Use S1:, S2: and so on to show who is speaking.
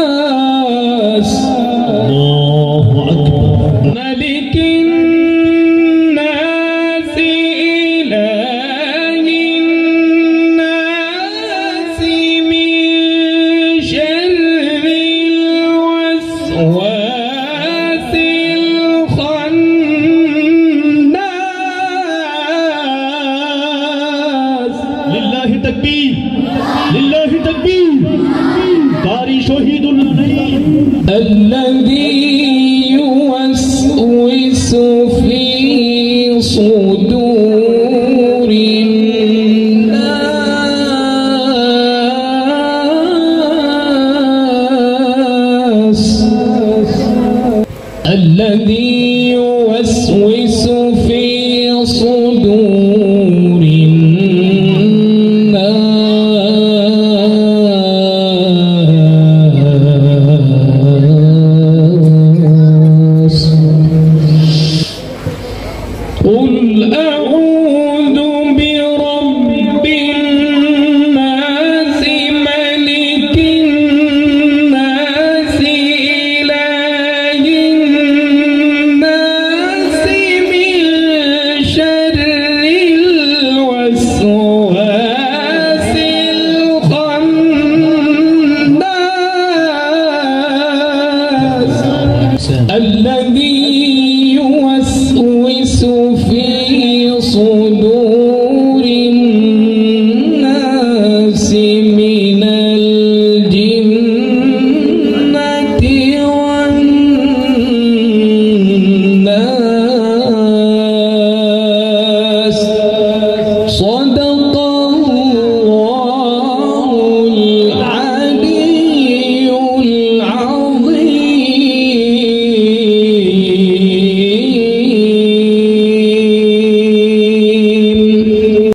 S1: الناس الله
S2: أكبر.
S1: ملك
S2: تكبير لله تكبير قاري شهيد
S1: الذي يوسوس في صدور الناس. الذي يوسوس في صدور الذي يوسوس في صدور الناس من